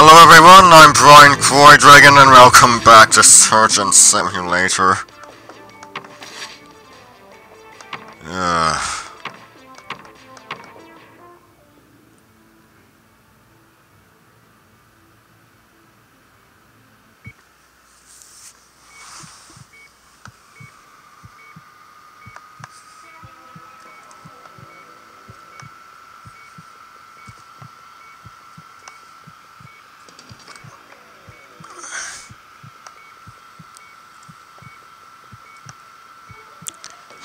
Hello everyone, I'm Bryan CroiDragon and welcome back to Surgeon Simulator.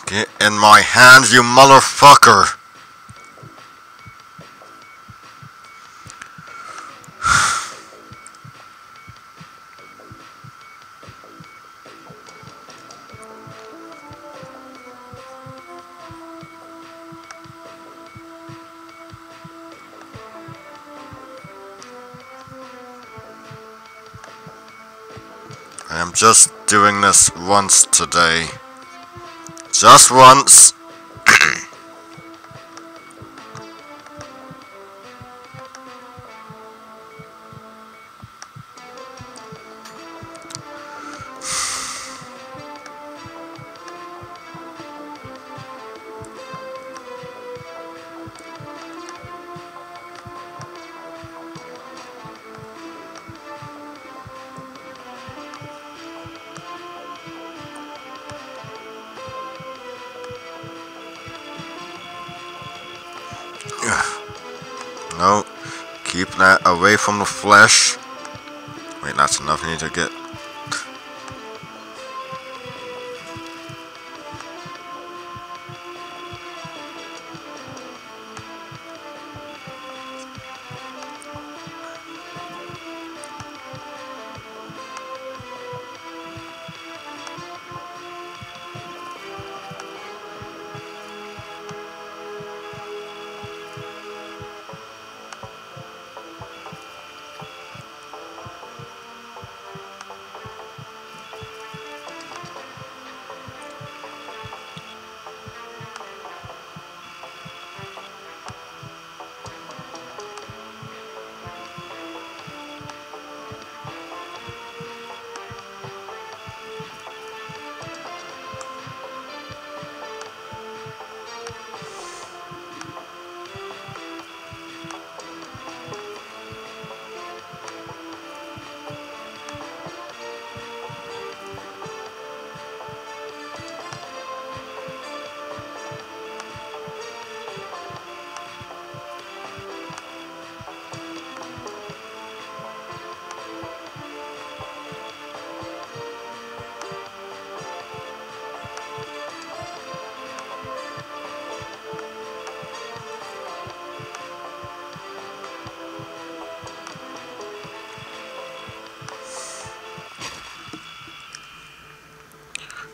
Get in my hands, you motherfucker! I am just doing this once today. Just once. No, keep that away from the flesh. Wait, that's enough. I need to get.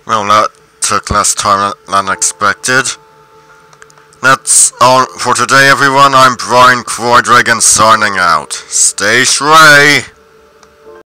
Well, that took less time than expected. That's all for today, everyone. I'm Bryan CroiDragon signing out. Stay shrey!